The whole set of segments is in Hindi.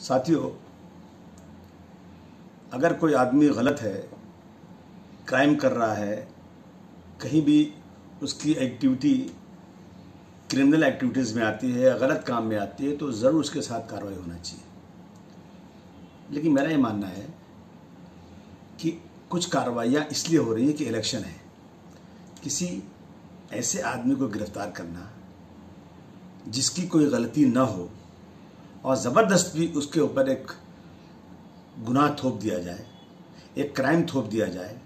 साथियों, अगर कोई आदमी गलत है, क्राइम कर रहा है, कहीं भी उसकी एक्टिविटी, क्रिमिनल एक्टिविटीज़ में आती है या गलत काम में आती है तो ज़रूर उसके साथ कार्रवाई होना चाहिए। लेकिन मेरा ये मानना है कि कुछ कार्रवाइयाँ इसलिए हो रही हैं कि इलेक्शन है। किसी ऐसे आदमी को गिरफ़्तार करना जिसकी कोई गलती ना हो और ज़बरदस्त भी उसके ऊपर एक गुनाह थोप दिया जाए, एक क्राइम थोप दिया जाए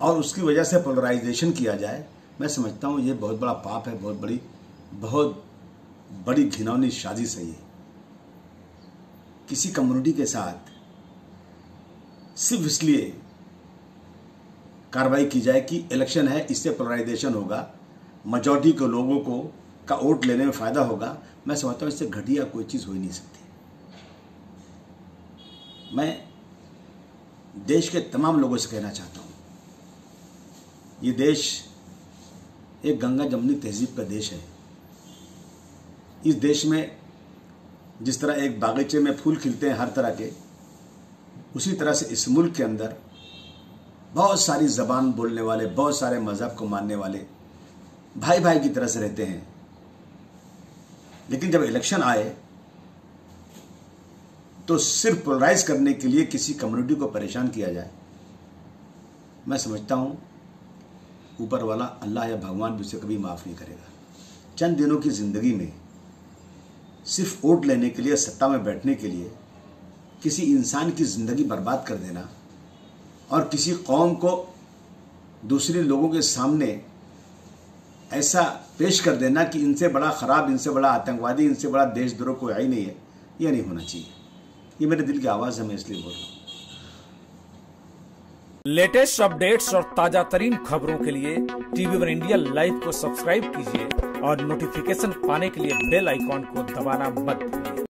और उसकी वजह से पोलराइजेशन किया जाए, मैं समझता हूँ ये बहुत बड़ा पाप है, बहुत बड़ी बहुत बड़ी घिनौनी शादी सही है। किसी कम्युनिटी के साथ सिर्फ़ इसलिए कार्रवाई की जाए कि इलेक्शन है, इससे पोलराइजेशन होगा। मेजॉरिटी के लोगों को का वोट लेने में फ़ायदा होगा, मैं समझता हूँ इससे घटिया कोई चीज़ हो ही नहीं सकती। मैं देश के तमाम लोगों से कहना चाहता हूँ, ये देश एक गंगा जमनी तहजीब का देश है। इस देश में जिस तरह एक बागीचे में फूल खिलते हैं हर तरह के, उसी तरह से इस मुल्क के अंदर बहुत सारी जबान बोलने वाले, बहुत सारे मज़हब को मानने वाले भाई भाई की तरह से रहते हैं। लेकिन जब इलेक्शन आए तो सिर्फ़ पोलराइज करने के लिए किसी कम्युनिटी को परेशान किया जाए। मैं समझता हूँ, ऊपर वाला अल्लाह या भगवान भी उसे कभी माफ़ नहीं करेगा। चंद दिनों की ज़िंदगी में सिर्फ़ वोट लेने के लिए, सत्ता में बैठने के लिए किसी इंसान की ज़िंदगी बर्बाद कर देना और किसी कौम को दूसरे लोगों के सामने ऐसा पेश कर देना कि इनसे बड़ा ख़राब, इनसे बड़ा आतंकवादी, इनसे बड़ा देशद्रोह कोई आई नहीं है। यह नहीं होना चाहिए। ये मेरे दिल की आवाज़ है, मैं इसलिए बोल रहा हूँ। लेटेस्ट अपडेट्स और ताज़ा तरीन खबरों के लिए टीवी वन इंडिया लाइव को सब्सक्राइब कीजिए और नोटिफिकेशन पाने के लिए बेल आइकॉन को दबाना मत